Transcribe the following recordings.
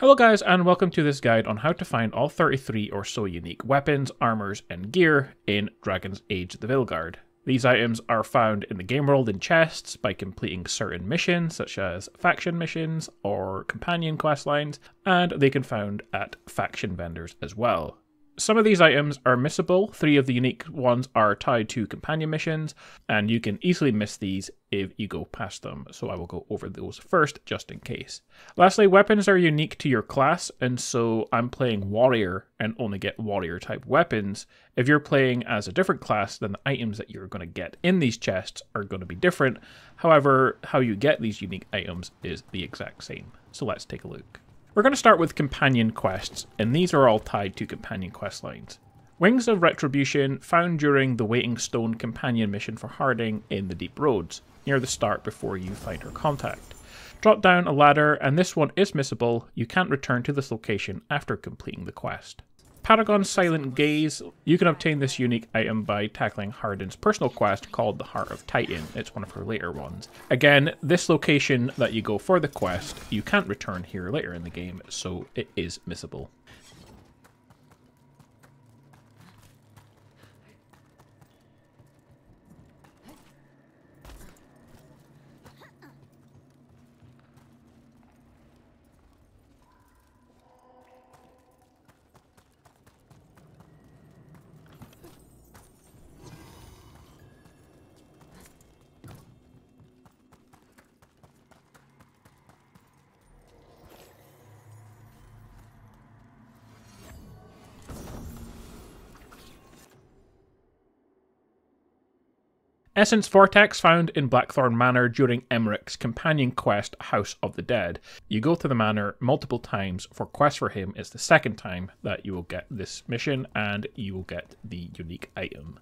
Hello guys and welcome to this guide on how to find all 33 or so unique weapons, armors and gear in Dragon's Age the Veilguard. These items are found in the game world in chests by completing certain missions such as faction missions or companion quest lines and they can found at faction vendors as well. Some of these items are missable. Three of the unique ones are tied to companion missions, and you can easily miss these if you go past them. So I will go over those first, just in case. Lastly, weapons are unique to your class, and so I'm playing warrior and only get warrior type weapons. If you're playing as a different class, then the items that you're going to get in these chests are going to be different. However, how you get these unique items is the exact same. So let's take a look. We're going to start with companion quests, and these are all tied to companion quest lines. Wings of Retribution found during the Waiting Stone companion mission for Harding in the Deep Roads, near the start before you find her contact. Drop down a ladder, and this one is missable. You can't return to this location after completing the quest. Paragon's Silent Gaze, you can obtain this unique item by tackling Harding's personal quest called the Heart of Titan. It's one of her later ones. Again, this location that you go for the quest, you can't return here later in the game, so it is missable. Essence Vortex found in Blackthorn Manor during Emmeric's companion quest House of the Dead. You go to the manor multiple times for quest for him. It's the second time that you will get this mission and you will get the unique item.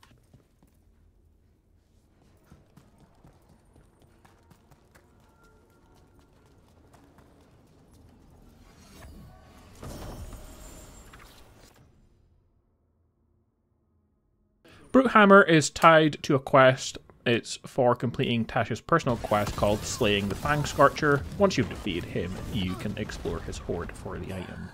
Brute Hammer is tied to a quest it's for completing Tasha's personal quest called Slaying the Fang Scorcher. Once you've defeated him, you can explore his hoard for the item.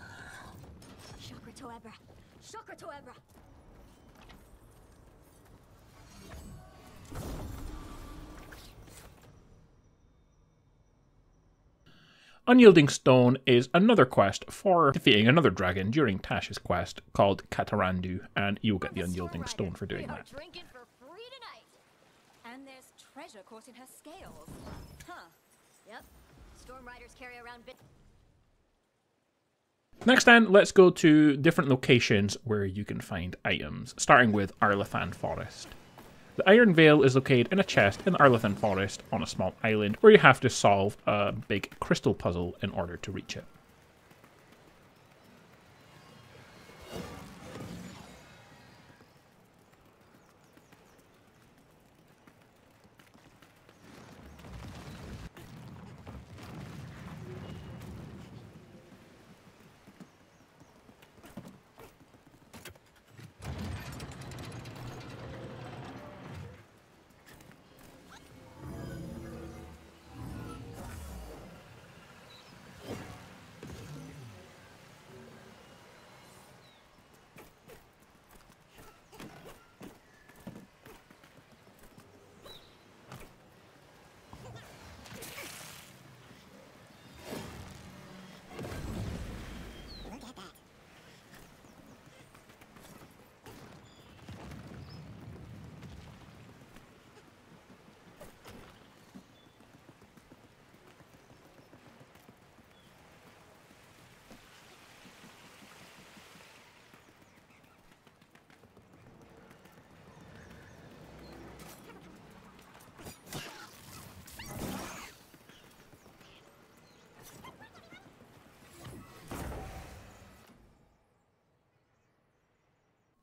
Unyielding Stone is another quest for defeating another dragon during Tasha's quest called Katarandu, and you'll get the Unyielding Stone for doing that treasure caught in her scales. Huh. Yep. Storm riders carry around bit. Next then, let's go to different locations where you can find items, starting with Arlathan Forest. The Iron Veil is located in a chest in the Arlathan Forest on a small island where you have to solve a big crystal puzzle in order to reach it.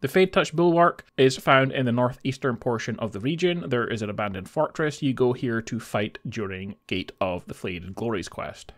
The Fade Touch Bulwark is found in the northeastern portion of the region. There is an abandoned fortress. You go here to fight during Gate of the Flayed Glories quest.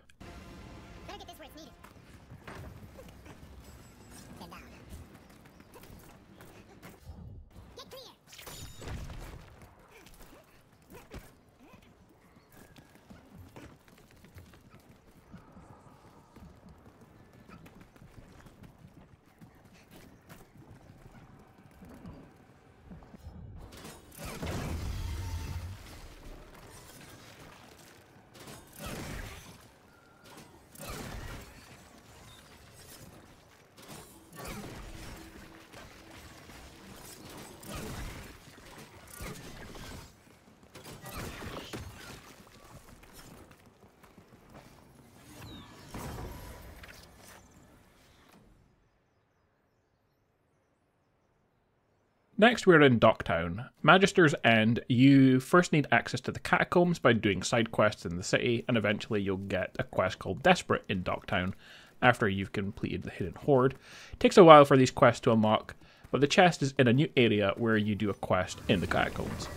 Next, we're in Docktown. Magister's End, you first need access to the catacombs by doing side quests in the city, and eventually you'll get a quest called Desperate in Docktown after you've completed the Hidden Hoard. It takes a while for these quests to unlock, but the chest is in a new area where you do a quest in the catacombs.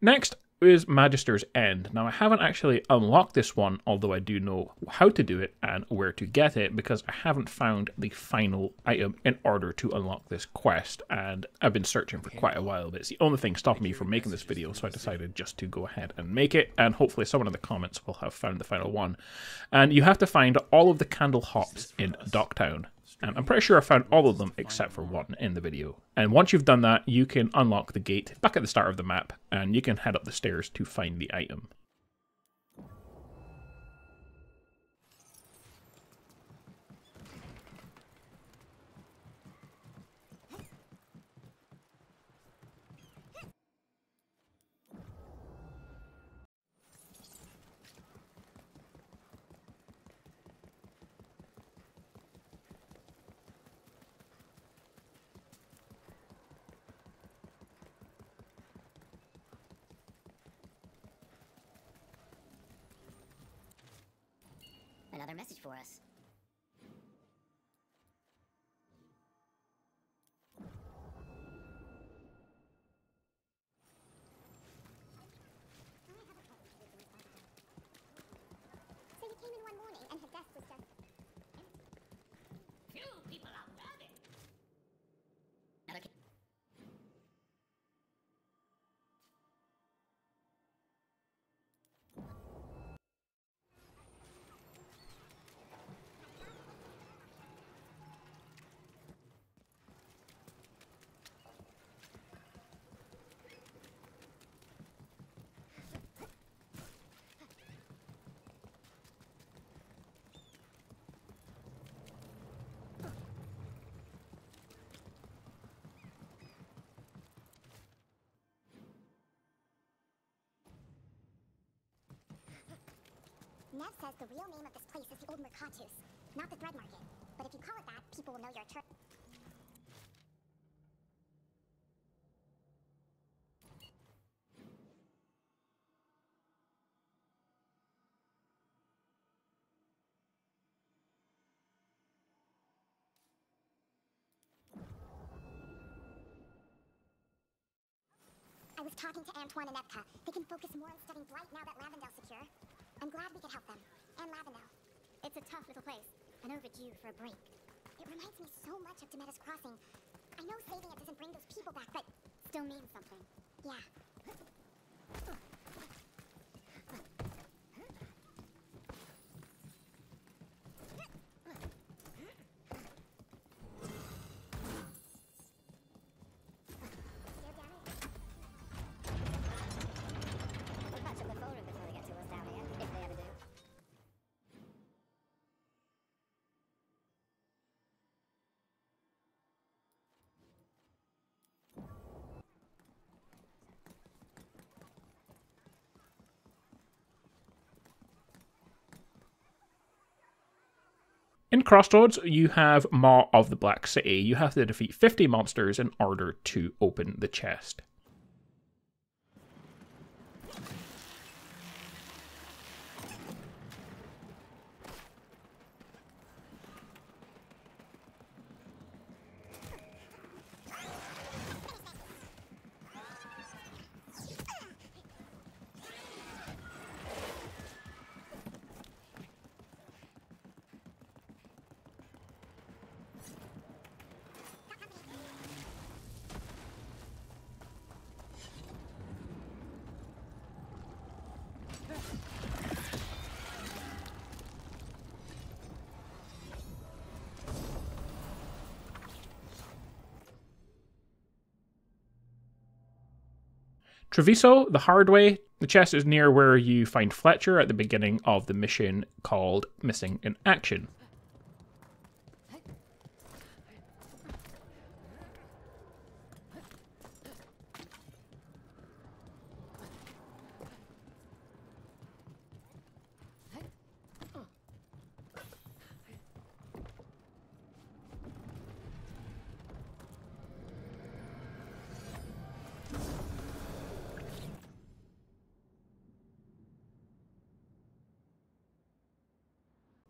Next is Magister's End. Now, I haven't actually unlocked this one, although I do know how to do it and where to get it, because I haven't found the final item in order to unlock this quest, and I've been searching for quite a while, but it's the only thing stopping me from making this video, so I decided just to go ahead and make it, and hopefully someone in the comments will have found the final one. And you have to find all of the candle hops in Docktown. And I'm pretty sure I found all of them except for one in the video. And once you've done that, you can unlock the gate back at the start of the map, and you can head up the stairs to find the item. Another message for us. Nev says the real name of this place is the Old Mercatus, not the Thread Market. But if you call it that, people will know you're a tur- I was talking to Antoine and Epka. They can focus more on studying Blight now that Lavendel's secure. I'm glad we could help them. And Lavendel. It's a tough little place. And overdue for a break. It reminds me so much of Demeter's Crossing. I know saving it doesn't bring those people back, but still means something. Yeah. Still down it? We'll patch up the phone room before they get to us down here, if they ever do. In Crossroads, you have Maw of the Black City. You have to defeat 50 monsters in order to open the chest. Treviso, the hard way. The chest is near where you find Fletcher at the beginning of the mission called Missing in Action.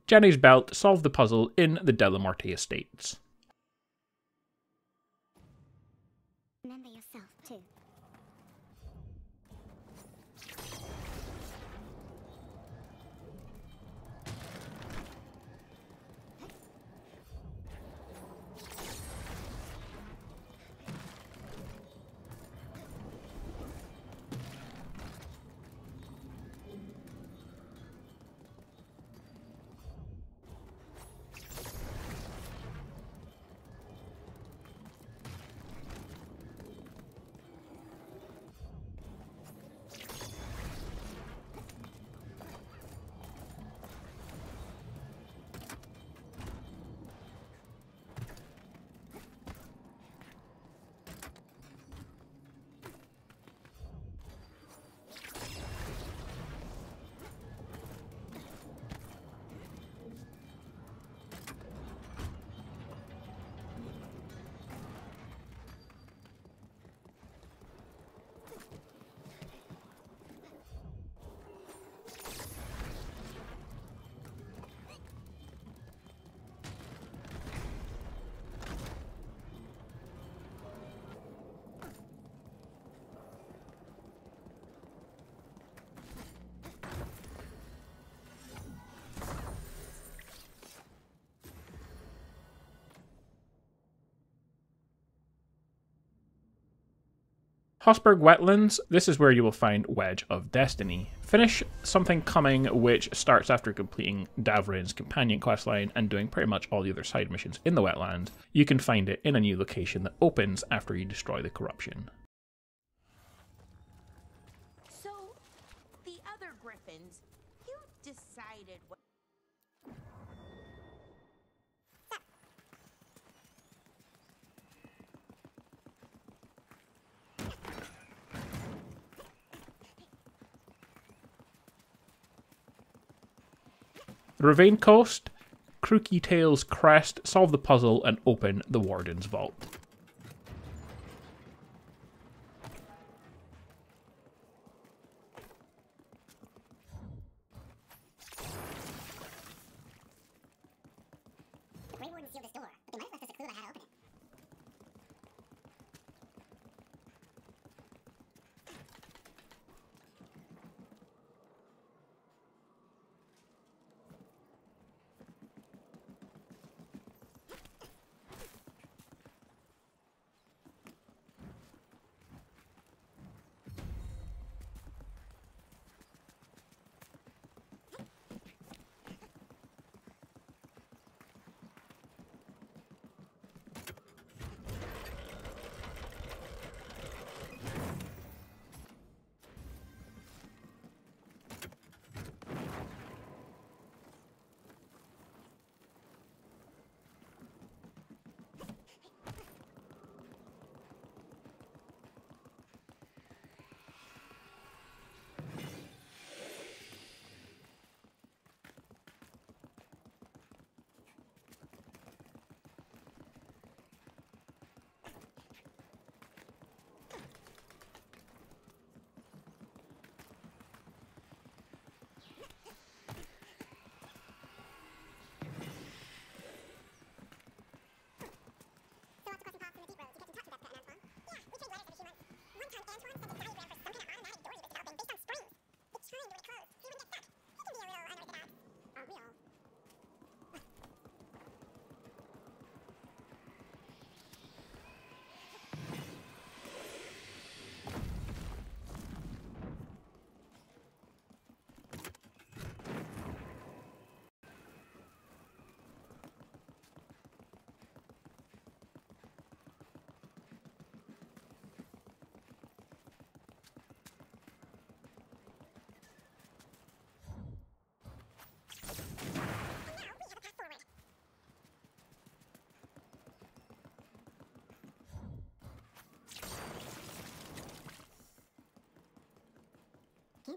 Jenny's belt solved the puzzle in the Dellamorte estates. Hossberg Wetlands, this is where you will find Wedge of Destiny. Finish Something Coming, which starts after completing Davrin's companion questline and doing pretty much all the other side missions in the wetland. You can find it in a new location that opens after you destroy the corruption. So, the other griffins, you decided what. The Rivain Coast, Crooky Tail's Crest, solve the puzzle and open the Warden's Vault.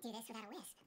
Do this without a wisp.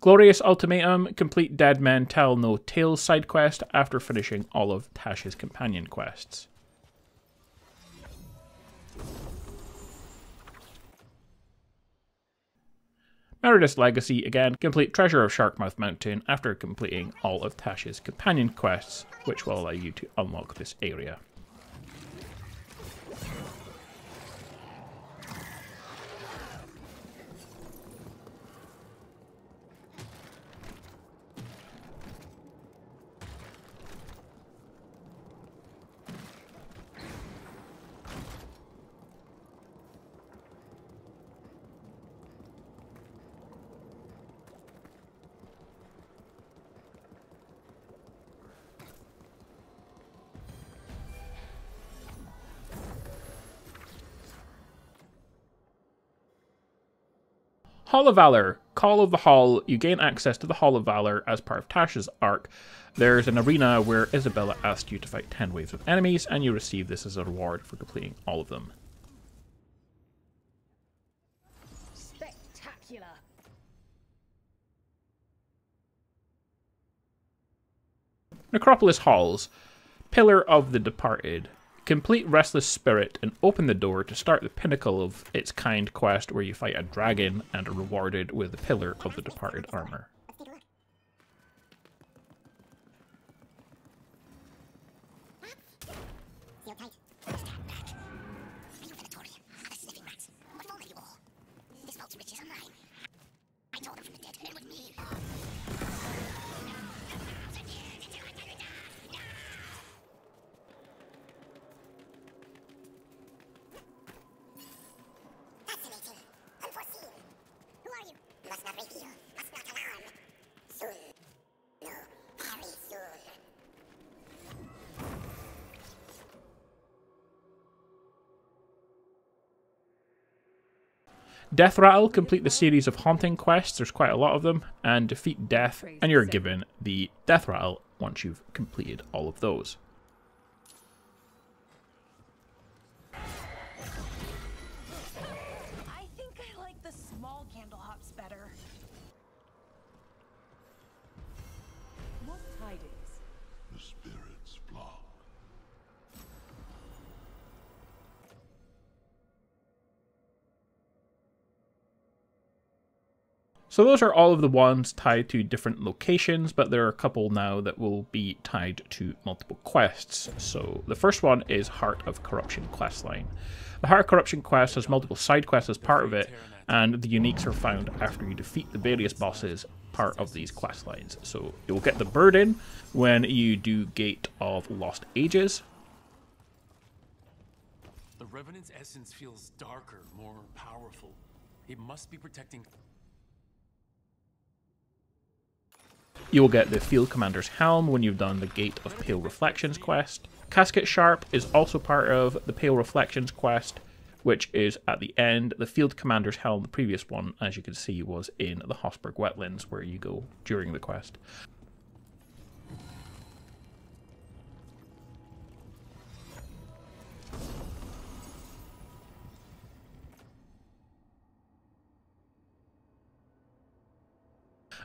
Glorious Ultimatum, complete Dead Men Tell No Tales side quest after finishing all of Taash's companion quests. Meredith's Legacy, again, complete Treasure of Sharkmouth Mountain after completing all of Taash's companion quests, which will allow you to unlock this area. Hall of Valor. Call of the Hall. You gain access to the Hall of Valor as part of Taash's arc. There's an arena where Isabela asks you to fight 10 waves of enemies, and you receive this as a reward for completing all of them. Spectacular. Necropolis Halls. Pillar of the Departed. Complete Restless Spirit and open the door to start the pinnacle of its kind quest where you fight a dragon and are rewarded with the Pillar of the Departed armor. Death Rattle, complete the series of haunting quests, there's quite a lot of them, and defeat death, and you're given the Death Rattle once you've completed all of those. So those are all of the ones tied to different locations, but there are a couple now that will be tied to multiple quests. So the first one is Heart of Corruption questline. The Heart of Corruption quest has multiple side quests as part of it, and the uniques are found after you defeat the various bosses part of these quest lines. So you will get the burden when you do Gate of Lost Ages. The Revenant's essence feels darker, more powerful. It must be protecting. You will get the Field Commander's Helm when you've done the Gate of Pale Reflections quest. Casket Sharp is also part of the Pale Reflections quest, which is at the end. The Field Commander's Helm, the previous one, as you can see, was in the Hossberg Wetlands, where you go during the quest.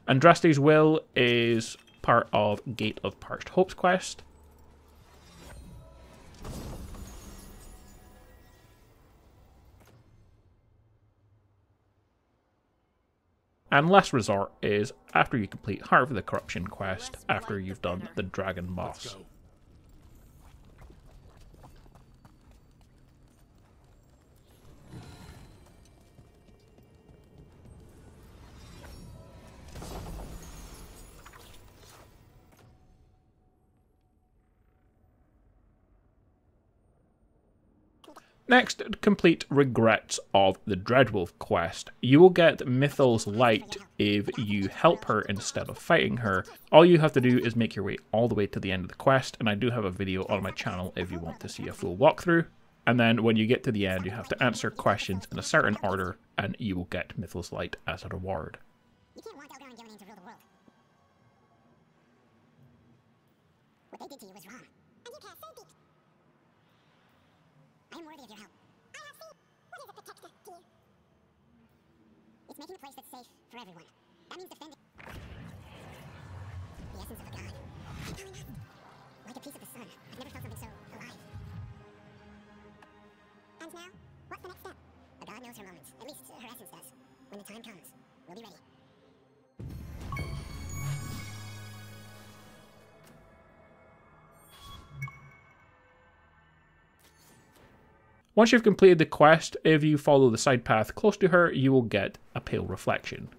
Andraste's Will is part of Gate of Parched Hopes quest. And Last Resort is after you complete Heart of the Corruption quest, after you've done the Dragon Boss. Next, complete Regrets of the Dreadwolf quest. You will get Mythal's Light if you help her instead of fighting her. All you have to do is make your way all the way to the end of the quest, and I do have a video on my channel if you want to see a full walkthrough. And then when you get to the end, you have to answer questions in a certain order, and you will get Mythal's Light as a reward. You can't want Elgar'nan and Ghilan'nain to rule the world. What they did to you was wrong. And you can't say beat. I am worthy of your help. I have seen. What is a protector to you? It's making a place that's safe for everyone. That means defending the essence of a god. Like a piece of the sun. I've never felt something so alive. And now, what's the next step? A god knows her moments. At least her essence does. When the time comes, we'll be ready. Once you've completed the quest, if you follow the side path close to her, you will get a pale reflection.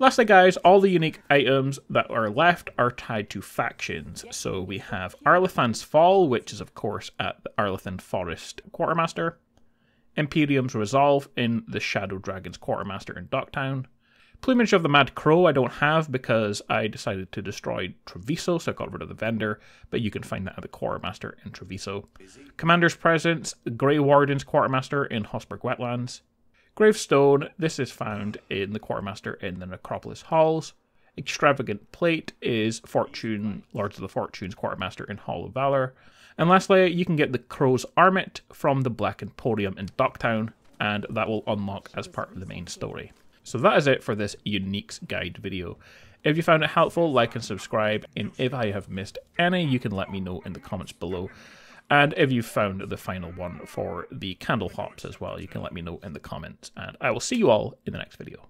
Lastly, guys, all the unique items that are left are tied to factions. So we have Arlathan's Fall, which is, of course, at the Arlathan Forest Quartermaster. Imperium's Resolve in the Shadow Dragon's Quartermaster in Docktown. Plumage of the Mad Crow I don't have because I decided to destroy Treviso, so I got rid of the vendor, but you can find that at the Quartermaster in Treviso. Commander's Presence, Grey Warden's Quartermaster in Hossberg Wetlands. Gravestone, this is found in the Quartermaster in the Necropolis Halls. Extravagant Plate is Fortune, Lords of the Fortunes Quartermaster in Hall of Valor. And lastly, you can get the Crow's Armlet from the Black Emporium in Docktown, and that will unlock as part of the main story. So that is it for this Uniques Guide video. If you found it helpful, like and subscribe, and if I have missed any, you can let me know in the comments below. And if you found the final one for the candle hops as well, you can let me know in the comments. And I will see you all in the next video.